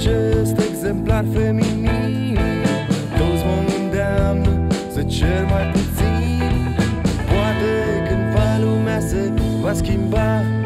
acest exemplar feminin. Toți mă îndeamnă să cer mai puțin. Poate cândva lumea se va schimba.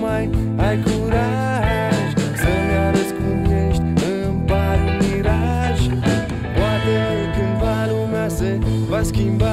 mai ai curaj Să-mi arăți cum ești în bar un miraj. Poate cândva lumea se va schimba